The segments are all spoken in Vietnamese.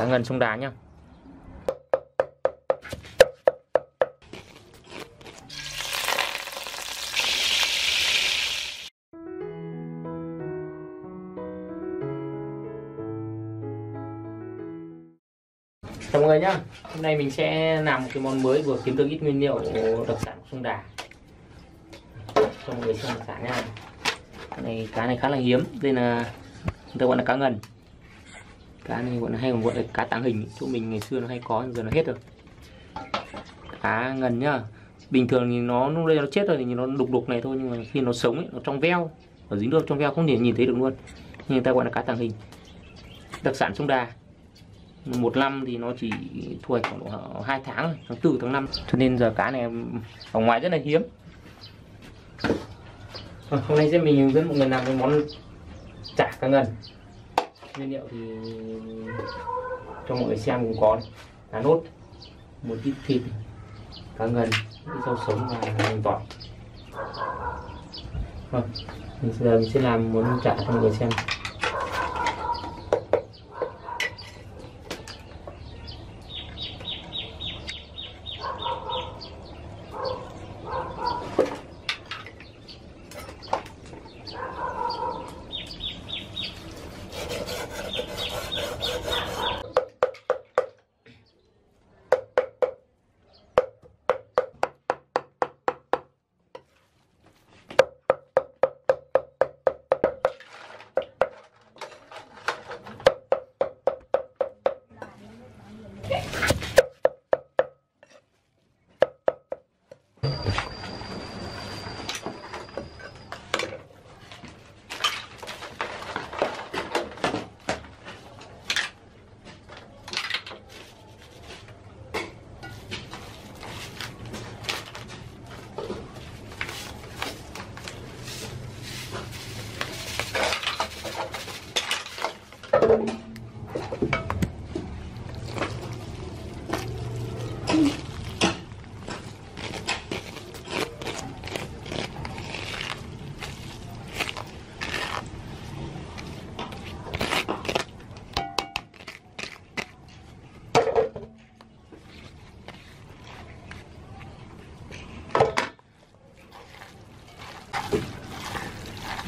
cá ngân sông đà nhá. Chào mọi người nhá. Hôm nay mình sẽ làm một cái món mới vừa kiếm được ít nguyên liệu đặc sản của sông Đà Cho mọi người xem đặc sản nha Cái này cá này khá là hiếm Đây là người ta gọi là cá ngần. Cá này gọi là hay còn gọi là cá tàng hình. Chỗ mình ngày xưa nó hay có nhưng giờ nó hết rồi. Cá ngần nhá. Bình thường thì nó lúc đây nó chết rồi thì nó đục đục này thôi Nhưng mà khi nó sống ấy, nó trong veo Ở dính nước trong veo không thể nhìn thấy được luôn. Nhưng người ta gọi là cá tàng hình. Đặc sản sông Đà. Một năm thì nó chỉ thu hoạch khoảng hai tháng tháng tư tháng năm. Cho nên giờ cá này ở ngoài rất là hiếm. À, hôm nay sẽ mình hướng dẫn mọi người làm cái món chả cá ngần nguyên liệu thì cho mọi người xem cũng có cá nốt, một ít thịt, cá ngần rau sống và hành tỏi. Vâng mình giờ mình sẽ làm món chả cho mọi người xem. Okay.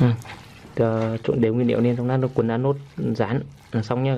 Ừ. Trộn đều nguyên liệu lên trong lát nó cuốn lá nốt ừ, dán là ừ, xong nhá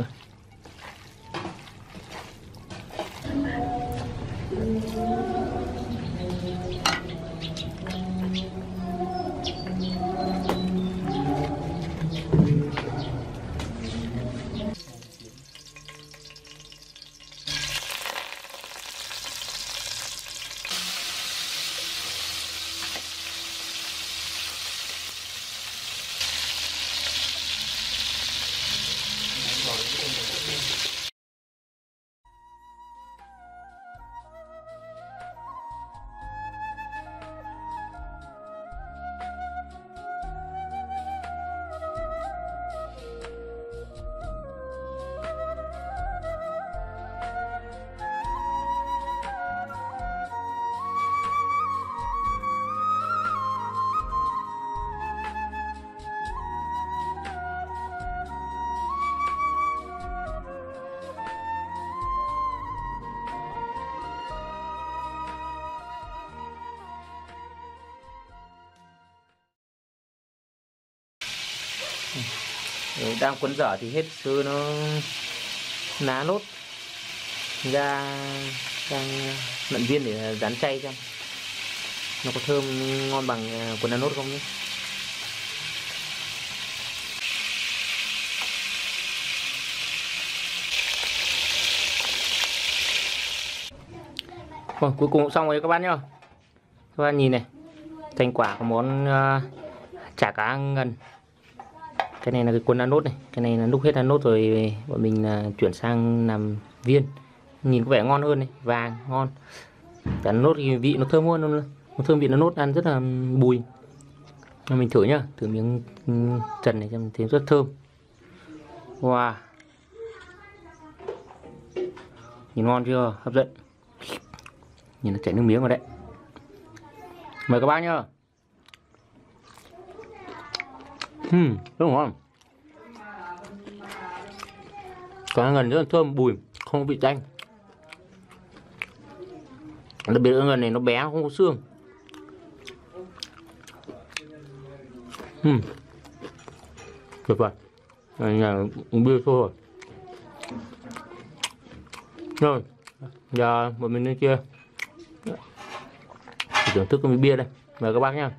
Đang cuốn dở thì hết sư nó ná nốt. Ra sang nặn viên để dán chay xem. Nó có thơm ngon bằng à, cuốn lá nốt không nhé? Rồi, cuối cùng cũng xong rồi các bạn nhá. Các bạn nhìn này thành quả của món uh, chả cá ngần cái này là cái cuốn nốt này. Cái này là lúc hết nốt rồi, bọn mình là chuyển sang làm viên. Nhìn có vẻ ngon hơn này, vàng, ngon. Cả nốt thì vị nó thơm hơn luôn. Nó thơm vị, nó nốt ăn rất là bùi. Mình thử nhá, thử miếng ừ, trần này cho mình thấy rất thơm. Wow. Nhìn ngon chưa? Hấp dẫn. Nhìn nó chảy nước miếng rồi đấy. Mời các bác nhá. Hmm, đúng không? cá ngần rất là thơm bùi không có vị tanh đặc biệt ngần này nó bé không có xương. Hmm tuyệt vời. Đây là uống bia thôi rồi. Rồi giờ bọn mình lên kia. Thưởng thức cái bia đây. Mời các bác nha.